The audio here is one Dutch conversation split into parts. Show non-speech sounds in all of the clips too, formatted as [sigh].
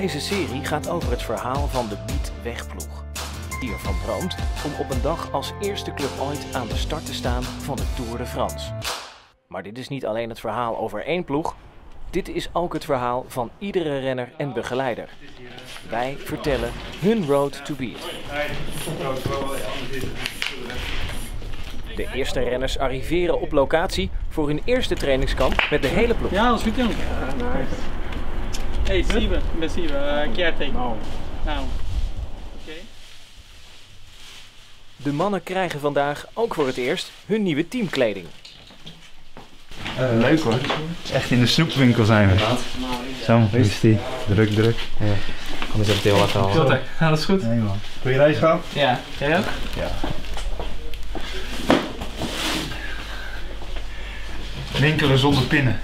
Deze serie gaat over het verhaal van de Biet Wegploeg. Die ervan droomt om op een dag als eerste club ooit aan de start te staan van de Tour de France. Maar dit is niet alleen het verhaal over één ploeg. Dit is ook het verhaal van iedere renner en begeleider. Wij vertellen hun road to beat. De eerste renners arriveren op locatie voor hun eerste trainingskamp met de hele ploeg. Ja, dat is goed. Hey ik ben Steven, uh, caretaker. Nou. Nou. Oké. De mannen krijgen vandaag ook voor het eerst hun nieuwe teamkleding. Eh, leuk hoor. Echt in de snoepwinkel zijn we. Zo, hoe is die? Druk, druk. Ja. Anders heb ik het heel laten halen. Dat is goed. Nee man. Goeie reis gaan? Ja, jij ook? Ja. Winkelen zonder pinnen.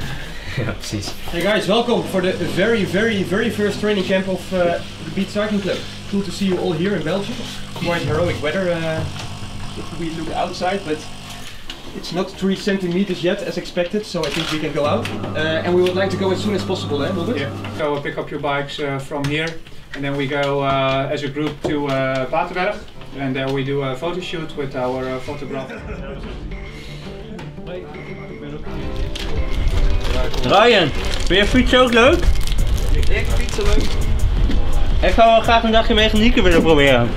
[laughs] Ja, precies. Hey guys, welcome for the very, very, very first training camp of uh, the Beat Cycling Club. Cool to see you all here in Belgium. Quite heroic weather uh, if we look outside, but it's not 3 centimeters yet as expected, so I think we can go out. Uh, and we would like to go as soon as possible, eh, Wilbert? Yeah. So uh, pick up your bikes uh, from here, and then we go uh, as a group to uh, Waterberg, and there we do a photo shoot with our uh, photographer. Ryan, vind je fietsen ook leuk? Ik fietsen leuk. Ik zou wel graag een dagje mechanieken willen proberen.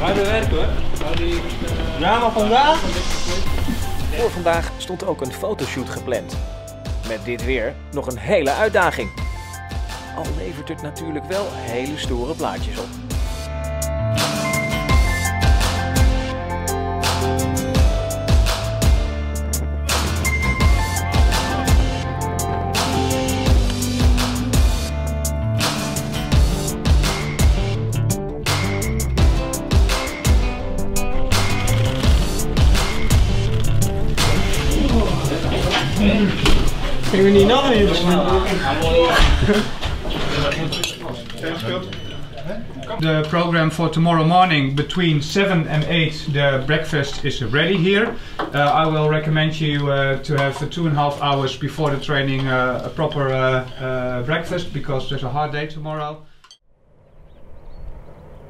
Harde werken hoor. Ja, maar vandaag? Voor vandaag stond ook een fotoshoot gepland. Met dit weer nog een hele uitdaging. Al levert het natuurlijk wel hele stoere plaatjes op. Kunnen we niet nog niet The program for tomorrow morning between 7 and 8 the breakfast is ready here. Uh, I will recommend you uh, to have two and a half hours before the training uh, a proper uh, uh, breakfast because there's a hard day tomorrow.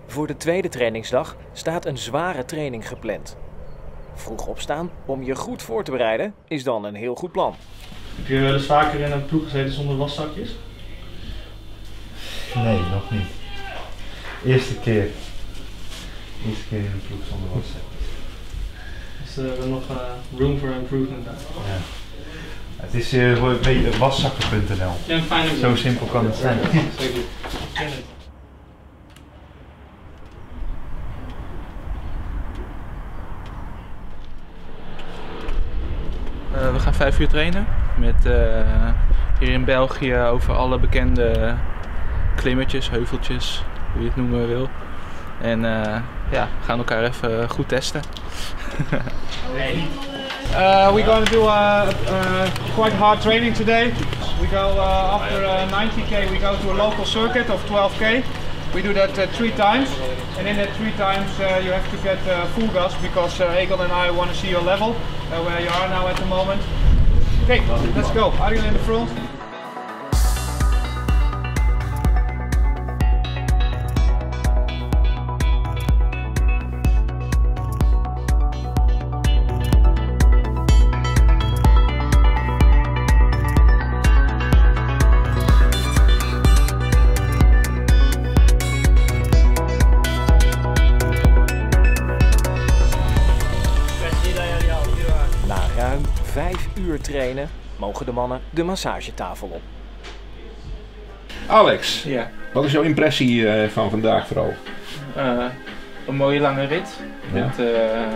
Voor de tweede trainingsdag staat een zware training gepland. Vroeg opstaan om je goed voor te bereiden is dan een heel goed plan. Heb je wel eens vaker in een ploeg gezeten zonder waszakjes? Nee, nog niet. Eerste keer. Eerste keer in een ploeg zonder WhatsApp. Is er nog uh, room for improvement daar? Ja. Het is uh, beetje waszakken.nl. Ja, Zo simpel kan het zijn. Zeker. Eh, we gaan vijf uur trainen. Met eh, hier in België over alle bekende klimmetjes, heuveltjes, hoe je het noemen wil. En eh, ja, we gaan elkaar even goed testen. [laughs] Uh, we're going to do a, quite hard training today. We go uh, after uh, 90k, we go to a local circuit of 12k. We do that three times, and in that three times you have to get full gas because Egon and I want to see your level where you are now at the moment. Okay, let's go. Ariel in the front. Uur trainen mogen de mannen de massagetafel op. Alex, Ja, wat is jouw impressie eh, van vandaag vooral? eh, een mooie lange rit Ja. met eh,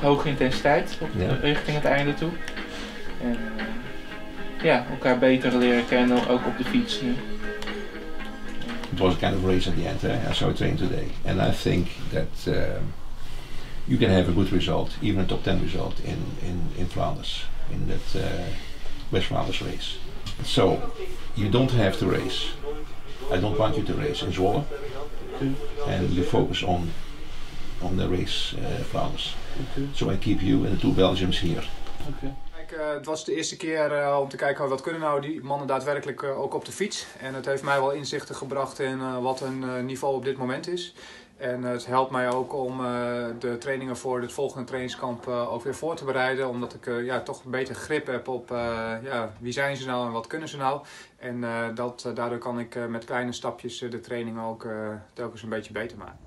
hoge intensiteit op, Ja. richting het einde toe. En ja, elkaar beter leren kennen, ook op de fiets nu. It was a kind of race at the end. Eh? I saw train today, and I think that um, you can have a good result, even a top 10 result in, in, in Flanders, in that uh, West Flanders race. So you don't have to race. I don't want you to race in Zwolle, and you focus on on the race uh. So I keep you and the two Belgians here. Kijk, eh, het was de eerste keer eh, om te kijken wat kunnen nou die mannen daadwerkelijk eh, ook op de fiets. En het heeft mij wel inzichten gebracht in eh, wat hun eh, niveau op dit moment is. En het helpt mij ook om eh, de trainingen voor het volgende trainingskamp eh, ook weer voor te bereiden. Omdat ik eh, ja, toch een beter grip heb op ja, wie zijn ze nou en wat kunnen ze nou. En dat, daardoor kan ik met kleine stapjes de training ook telkens een beetje beter maken.